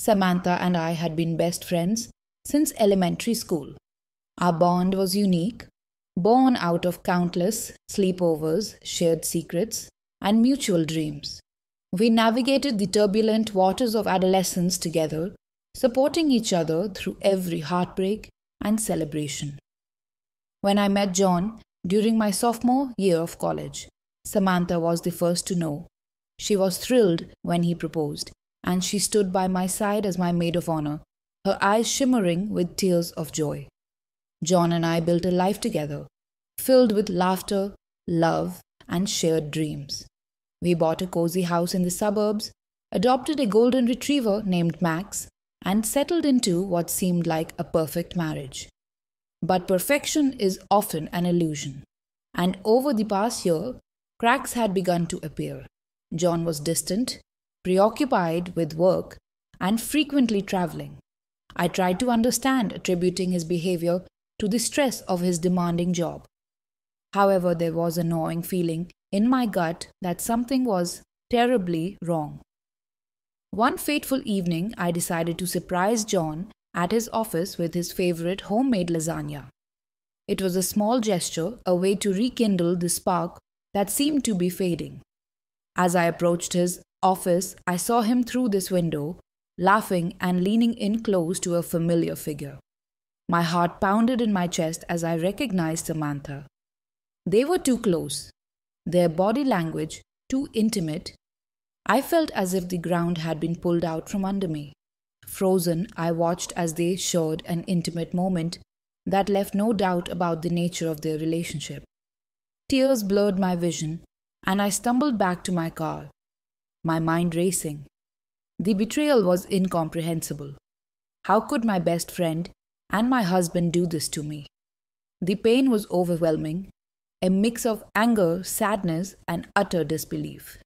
Samantha and I had been best friends since elementary school. Our bond was unique, born out of countless sleepovers, shared secrets, and mutual dreams. We navigated the turbulent waters of adolescence together, supporting each other through every heartbreak and celebration. When I met John during my sophomore year of college, Samantha was the first to know. She was thrilled when he proposed, and she stood by my side as my maid of honor, her eyes shimmering with tears of joy. John and I built a life together, filled with laughter, love, and shared dreams. We bought a cozy house in the suburbs, adopted a golden retriever named Max, and settled into what seemed like a perfect marriage. But perfection is often an illusion, and over the past year, cracks had begun to appear. John was distant, preoccupied with work, and frequently traveling. I tried to understand, attributing his behavior to the stress of his demanding job. However, there was a gnawing feeling in my gut that something was terribly wrong. One fateful evening, I decided to surprise John at his office with his favorite homemade lasagna. It was a small gesture, a way to rekindle the spark that seemed to be fading. As I approached his office, I saw him through this window, laughing and leaning in close to a familiar figure. My heart pounded in my chest as I recognized Samantha. They were too close, their body language too intimate. I felt as if the ground had been pulled out from under me. Frozen, I watched as they shared an intimate moment that left no doubt about the nature of their relationship. Tears blurred my vision, and I stumbled back to my car, my mind racing. The betrayal was incomprehensible. How could my best friend and my husband do this to me? The pain was overwhelming, a mix of anger, sadness, and utter disbelief.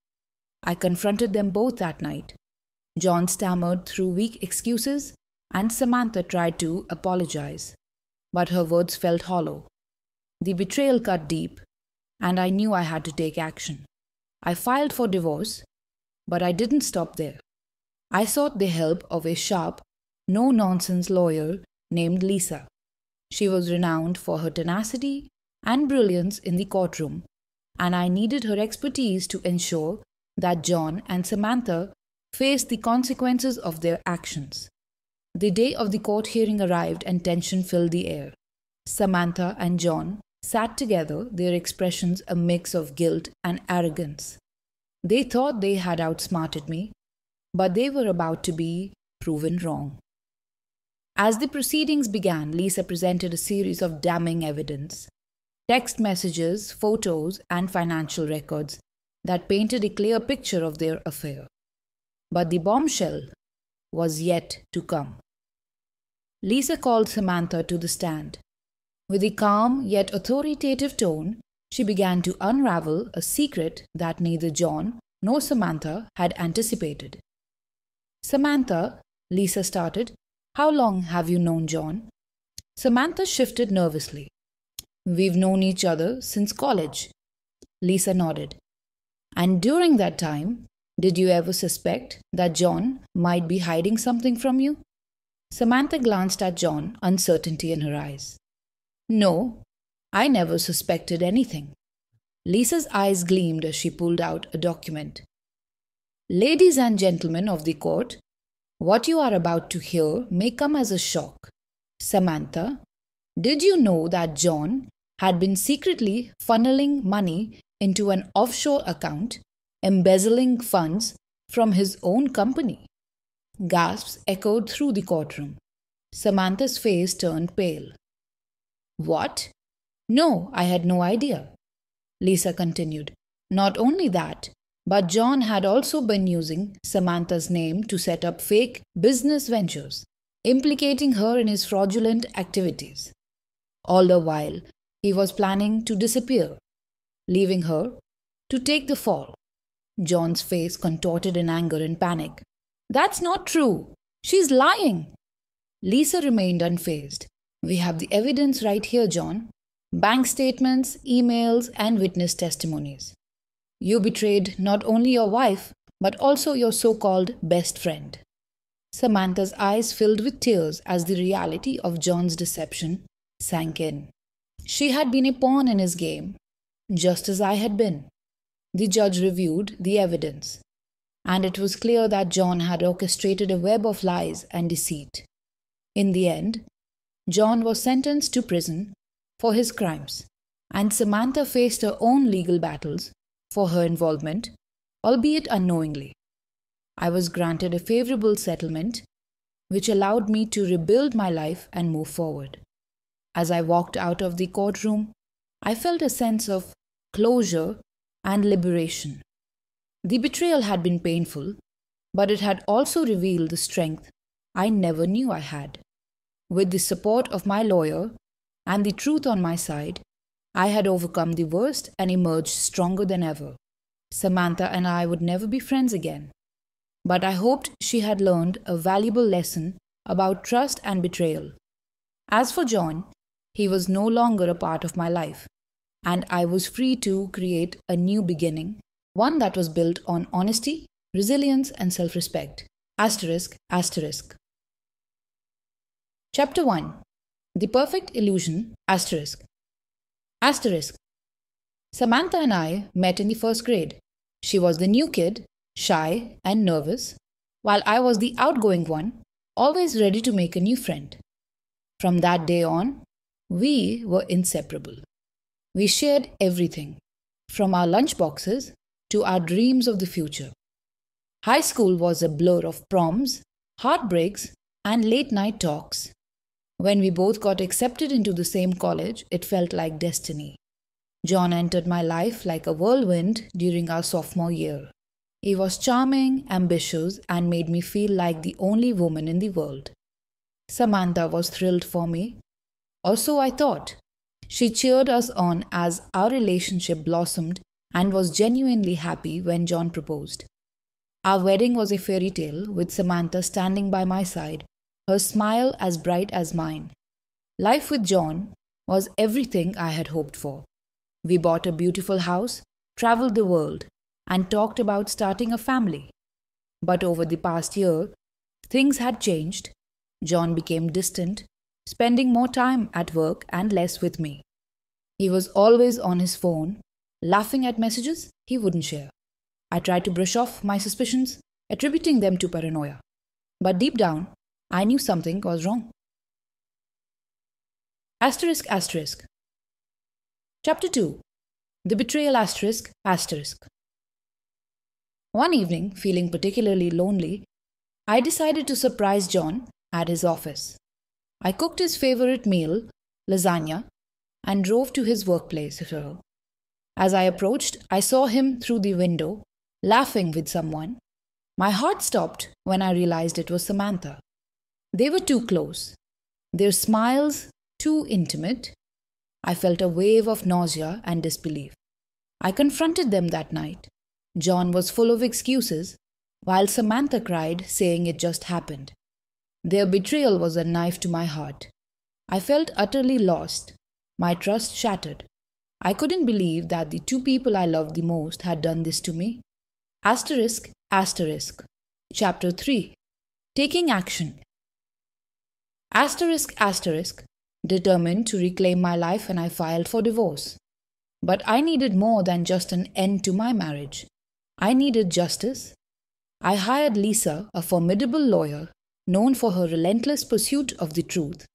I confronted them both that night. John stammered through weak excuses, and Samantha tried to apologize, but her words felt hollow. The betrayal cut deep, and I knew I had to take action. I filed for divorce, but I didn't stop there. I sought the help of a sharp, no nonsense lawyer named Lisa. She was renowned for her tenacity and brilliance in the courtroom, and I needed her expertise to ensure that John and Samantha faced the consequences of their actions. The day of the court hearing arrived and tension filled the air. Samantha and John sat together, their expressions a mix of guilt and arrogance. They thought they had outsmarted me, but they were about to be proven wrong. As the proceedings began, Lisa presented a series of damning evidence text messages, photos, and financial records that painted a clear picture of their affair. But the bombshell was yet to come. Lisa called Samantha to the stand. With a calm yet authoritative tone, she began to unravel a secret that neither John nor Samantha had anticipated. Samantha, Lisa started, how long have you known John? Samantha shifted nervously. We've known each other since college. Lisa nodded. And during that time, did you ever suspect that John might be hiding something from you? Samantha glanced at John, uncertainty in her eyes. No, I never suspected anything. Lisa's eyes gleamed as she pulled out a document. Ladies and gentlemen of the court, what you are about to hear may come as a shock. Samantha, did you know that John had been secretly funneling money into an offshore account, embezzling funds from his own company. Gasps echoed through the courtroom. Samantha's face turned pale. What? No, I had no idea. Lisa continued. Not only that, but John had also been using Samantha's name to set up fake business ventures, implicating her in his fraudulent activities. All the while, he was planning to disappear, leaving her to take the fall. John's face contorted in anger and panic. That's not true. She's lying. Lisa remained unfazed. We have the evidence right here, John bank statements, emails, and witness testimonies. You betrayed not only your wife, but also your so called best friend. Samantha's eyes filled with tears as the reality of John's deception sank in. She had been a pawn in his game, just as I had been. The judge reviewed the evidence, and it was clear that John had orchestrated a web of lies and deceit. In the end, John was sentenced to prison for his crimes, and Samantha faced her own legal battles for her involvement, albeit unknowingly. I was granted a favorable settlement, which allowed me to rebuild my life and move forward. As I walked out of the courtroom, I felt a sense of closure and liberation. The betrayal had been painful, but it had also revealed the strength I never knew I had. With the support of my lawyer and the truth on my side, I had overcome the worst and emerged stronger than ever. Samantha and I would never be friends again. But I hoped she had learned a valuable lesson about trust and betrayal. As for John, he was no longer a part of my life, and I was free to create a new beginning, one that was built on honesty, resilience, and self respect. Asterisk, asterisk. Chapter 1 The Perfect Illusion, asterisk. Asterisk. Samantha and I met in the first grade. She was the new kid, shy and nervous, while I was the outgoing one, always ready to make a new friend. From that day on, we were inseparable. We shared everything, from our lunch boxes to our dreams of the future. High school was a blur of proms, heartbreaks, and late night talks. When we both got accepted into the same college, it felt like destiny. John entered my life like a whirlwind during our sophomore year. He was charming, ambitious, and made me feel like the only woman in the world. Samantha was thrilled for me, or so I thought. She cheered us on as our relationship blossomed and was genuinely happy when John proposed. Our wedding was a fairy tale with Samantha standing by my side her smile as bright as mine. Life with John was everything I had hoped for. We bought a beautiful house, traveled the world, and talked about starting a family. But over the past year, things had changed. John became distant, spending more time at work and less with me. He was always on his phone, laughing at messages he wouldn't share. I tried to brush off my suspicions, attributing them to paranoia. But deep down, I knew something was wrong. Asterisk asterisk. Chapter 2 The Betrayal asterisk asterisk. One evening, feeling particularly lonely, I decided to surprise John at his office. I cooked his favorite meal, lasagna, and drove to his workplace. As I approached, I saw him through the window, laughing with someone. My heart stopped when I realized it was Samantha. They were too close, their smiles too intimate. I felt a wave of nausea and disbelief. I confronted them that night. John was full of excuses, while Samantha cried, saying it just happened. Their betrayal was a knife to my heart. I felt utterly lost, my trust shattered. I couldn't believe that the two people I loved the most had done this to me. Asterisk, asterisk. Chapter 3 Taking Action Asterisk, asterisk, determined to reclaim my life and I filed for divorce. But I needed more than just an end to my marriage. I needed justice. I hired Lisa, a formidable lawyer known for her relentless pursuit of the truth.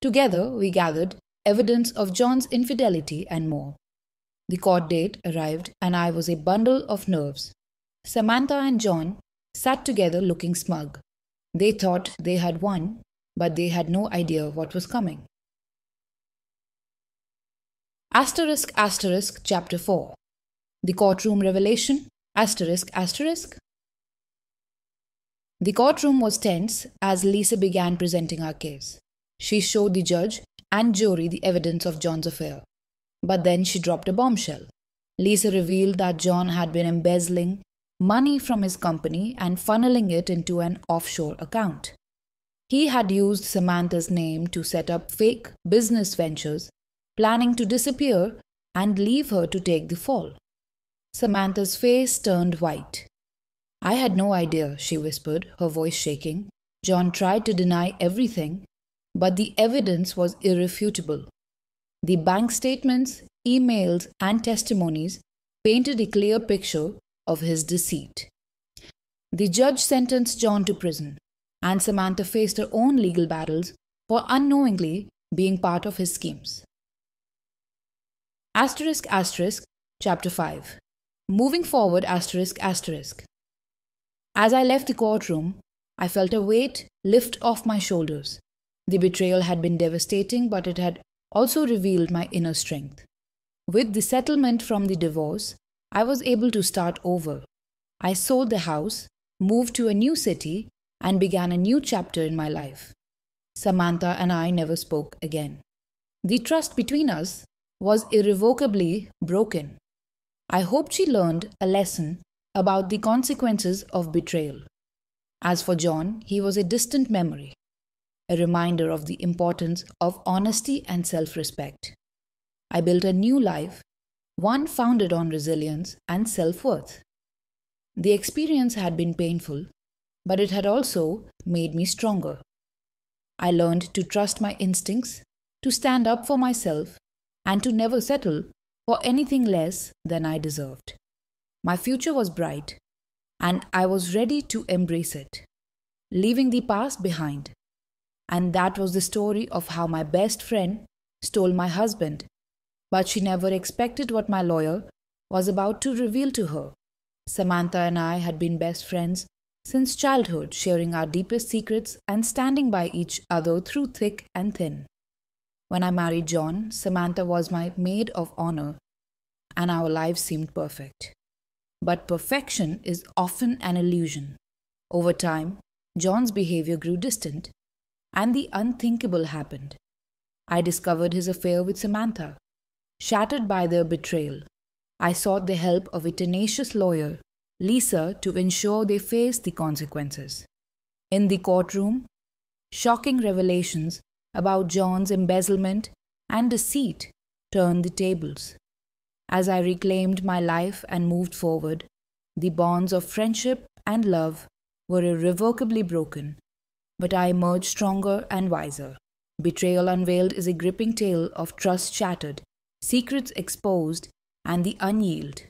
Together, we gathered evidence of John's infidelity and more. The court date arrived, and I was a bundle of nerves. Samantha and John sat together looking smug. They thought they had won, but they had no idea what was coming. Asterisk asterisk chapter 4 The courtroom revelation asterisk asterisk The courtroom was tense as Lisa began presenting her case. She showed the judge and jury the evidence of John's affair. But then she dropped a bombshell. Lisa revealed that John had been embezzling money from his company and funneling it into an offshore account. He had used Samantha's name to set up fake business ventures, planning to disappear and leave her to take the fall. Samantha's face turned white. I had no idea, she whispered, her voice shaking. John tried to deny everything, but the evidence was irrefutable. The bank statements, emails, and testimonies painted a clear picture of his deceit. The judge sentenced John to prison, and Samantha faced her own legal battles for unknowingly being part of his schemes. Asterisk asterisk, chapter 5. Moving forward, asterisk asterisk. As I left the courtroom, I felt a weight lift off my shoulders. The betrayal had been devastating, but it had also revealed my inner strength. With the settlement from the divorce, I was able to start over. I sold the house, moved to a new city, and began a new chapter in my life. Samantha and I never spoke again. The trust between us was irrevocably broken. I hoped she learned a lesson about the consequences of betrayal. As for John, he was a distant memory, a reminder of the importance of honesty and self respect. I built a new life, one founded on resilience and self worth. The experience had been painful, but it had also made me stronger. I learned to trust my instincts, to stand up for myself, and to never settle for anything less than I deserved. My future was bright, and I was ready to embrace it, leaving the past behind. And that was the story of how my best friend stole my husband, but she never expected what my lawyer was about to reveal to her. Samantha and I had been best friends since childhood, sharing our deepest secrets and standing by each other through thick and thin. When I married John, Samantha was my maid of honor, and our lives seemed perfect. But perfection is often an illusion. Over time, John's behavior grew distant, and the unthinkable happened. I discovered his affair with Samantha. Shattered by their betrayal, I sought the help of a tenacious lawyer Lisa to ensure they face the consequences. In the courtroom, shocking revelations about John's embezzlement and deceit turned the tables. As I reclaimed my life and moved forward, the bonds of friendship and love were irrevocably broken, but I emerged stronger and wiser. Betrayal Unveiled is a gripping tale of trust shattered, secrets exposed, and the unyield.